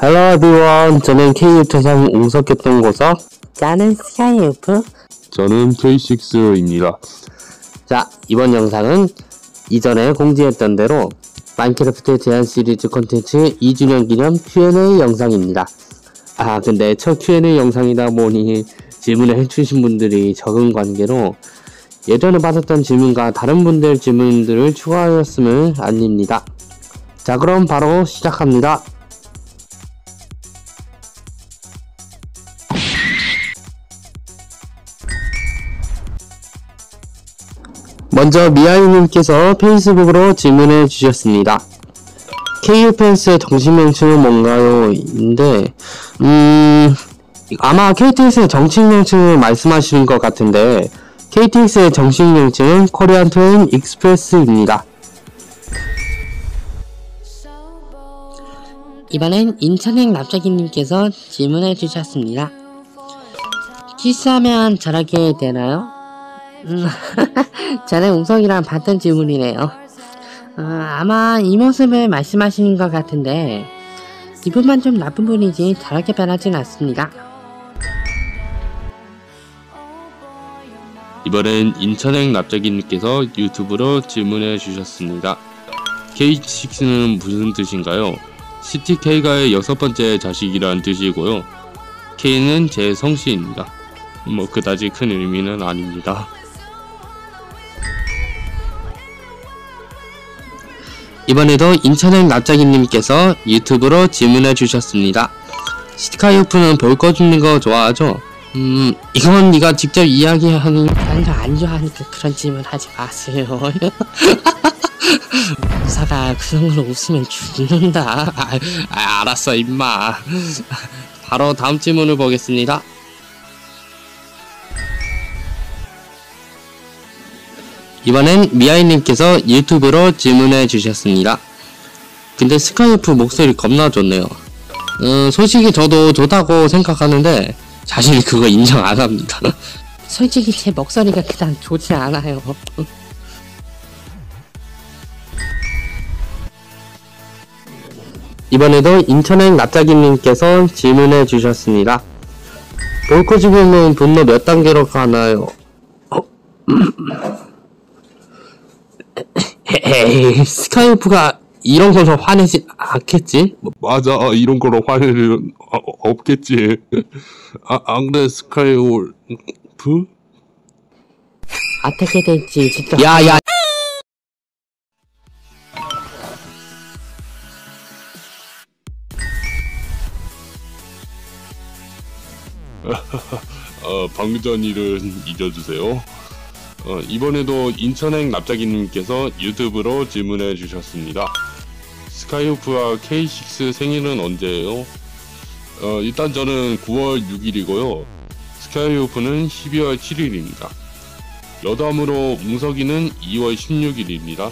Hello everyone. 저는 K6천상 웅석교통고석. 나는 스카이우프. 저는 K6입니다. 자, 이번 영상은 이전에 공지했던 대로 마인크래프트 제한 시리즈 콘텐츠 2주년 기념 Q&A 영상입니다. 아, 근데 첫 Q&A 영상이다 보니 질문을 해주신 분들이 적은 관계로 예전에 받았던 질문과 다른 분들 질문들을 추가하였음을 알립니다. 자, 그럼 바로 시작합니다. 먼저 미아이님께서 페이스북으로 질문해 주셨습니다. KUPS의 정식 명칭은 뭔가요? 인데, 음, 아마 KTX의 정식 명칭을 말씀하시는 것 같은데, KTX의 정식 명칭은 Korean Train Express입니다. 이번엔 인천행 납작이님께서 질문해 주셨습니다. 키스하면 저렇게 되나요? 음, 전에 웅성이랑 봤던 질문이네요. 어, 아마 이 모습을 말씀하시는 것 같은데 기분만 좀 나쁜 분이지 저렇게 변하진 않습니다. 이번엔 인천행 납작이님께서 유튜브로 질문해 주셨습니다. K6는 무슨 뜻인가요? CTK가의 여섯 번째 자식이란 뜻이고요. K는 제 성씨입니다. 뭐 그다지 큰 의미는 아닙니다. 이번에도 인천행 납작이님께서 유튜브로 질문해 주셨습니다. 스카이오프는 볼 거 죽는 거 좋아하죠? 음, 이건 네가 직접 이야기하는 난저안 좋아하니까 그런 질문 하지 마세요. 의사가 그 정도로 웃으면 죽는다. 아, 아, 알았어 임마. 바로 다음 질문을 보겠습니다. 이번엔 미아이님께서 유튜브로 질문해 주셨습니다. 근데 스카이프 목소리 겁나 좋네요. 음, 솔직히 저도 좋다고 생각하는데 자신이 그거 인정 안 합니다. 솔직히 제 목소리가 그냥 좋지 않아요. 이번에도 인천행 납작이님께서 질문해 주셨습니다. 볼코 지금은 분노 몇 단계로 가나요? 어? 에이, 스카이프가 이런 걸로 화내지 않겠지? 맞아 이런 거로 화낼 일은 어- 없겠지. 아, 안 그래 스카이올프? 어떻게 될지 직접 야, 야. 어, 방금 전 일은 잊어주세요. 어, 이번에도 인천행 납작이님께서 유튜브로 질문해 주셨습니다. 스카이오프와 K6 생일은 언제예요? 어, 일단 저는 9월 6일이고요. 스카이오프는 12월 7일입니다. 여담으로 웅석이는 2월 16일입니다.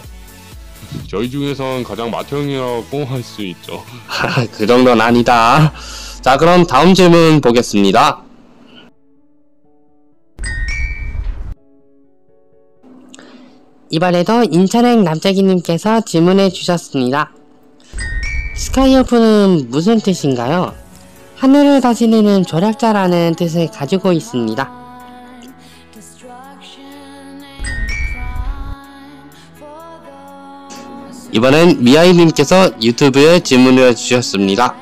저희 중에선 가장 맏형이라고 할 수 있죠. 그 정도는 아니다. 자, 그럼 다음 질문 보겠습니다. 이번에도 인천행 남자기님께서 질문해 주셨습니다. 스카이오프는 무슨 뜻인가요? 하늘을 다스리는 조력자라는 뜻을 가지고 있습니다. 이번엔 미아이님께서 유튜브에 질문을 주셨습니다.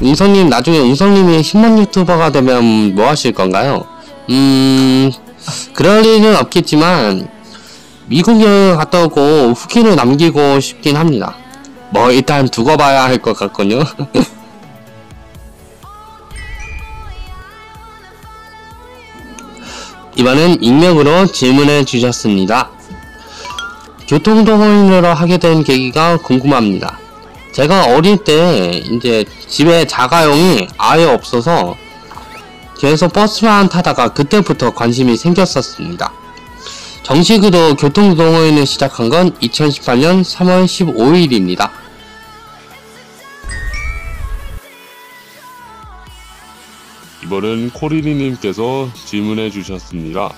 웅성님 나중에 웅성님이 10만 유튜버가 되면 뭐 하실 건가요? 음 그럴 일은 없겠지만 미국 여행 갔다 오고 후기를 남기고 싶긴 합니다. 뭐 일단 두고 봐야 할 것 같군요. 이번엔 익명으로 질문해 주셨습니다. 교통동호인으로 하게 된 계기가 궁금합니다. 제가 어릴 때 이제 집에 자가용이 아예 없어서 계속 버스만 타다가 그때부터 관심이 생겼었습니다. 정식으로 교통동호인을 시작한 건 2018년 3월 15일입니다. 이번엔 코리리님께서 질문해 주셨습니다.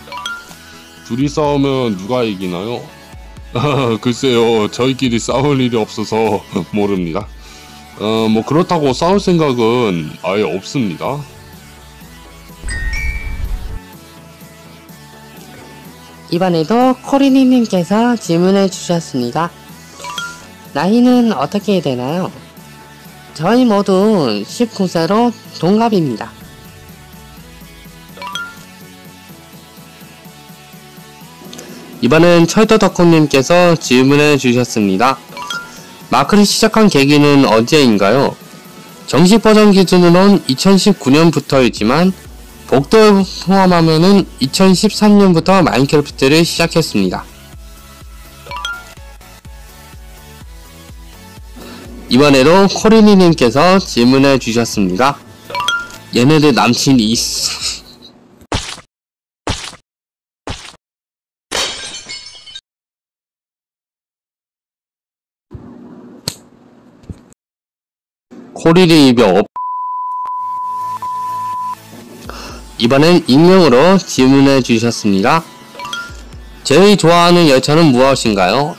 둘이 싸우면 누가 이기나요? 글쎄요, 저희끼리 싸울 일이 없어서 모릅니다. 어, 뭐 그렇다고 싸울 생각은 아예 없습니다. 이번에도 코리니님께서 질문해 주셨습니다. 나이는 어떻게 되나요? 저희 모두 19세로 동갑입니다. 이번엔 철도덕후님께서 질문해 주셨습니다. 마크를 시작한 계기는 언제인가요? 정식 버전 기준으론 2019년부터이지만 복도를 포함하면은 2013년부터 마인크래프트를 시작했습니다. 이번에도 코리니님께서 질문해 주셨습니다. 얘네들 남친이 있어. 코리리 이병 이번엔 익명으로 질문해 주셨습니다. 제일 좋아하는 열차는 무엇인가요?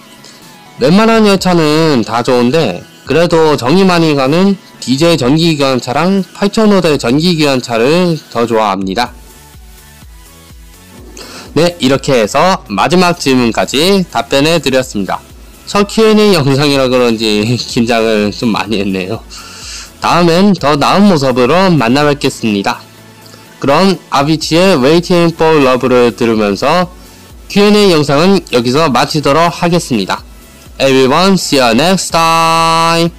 웬만한 열차는 다 좋은데 그래도 정이 많이 가는 디젤 전기기관차랑 8005대 전기기관차를 더 좋아합니다. 네, 이렇게 해서 마지막 질문까지 답변해 드렸습니다. 첫 Q&A 영상이라 그런지 긴장을 좀 많이 했네요. 다음엔 더 나은 모습으로 만나 뵙겠습니다. 그럼 아비치의 Waiting for Love를 들으면서 Q&A 영상은 여기서 마치도록 하겠습니다. Everyone, see you next time!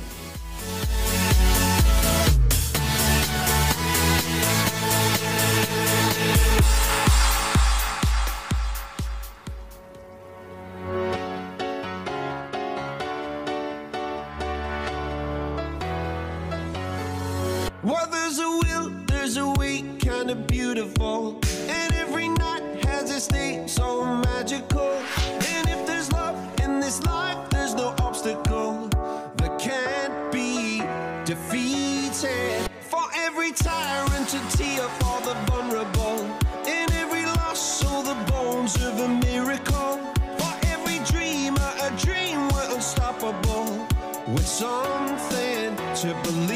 Well, there's a will, there's a way, kinda beautiful. And every night has its day so magical. And if there's love in this life, there's no obstacle that can't be defeated. For every tyrant, a tear for the vulnerable. In every loss, so the bones of a miracle. For every dreamer, a dream we're unstoppable. With something to believe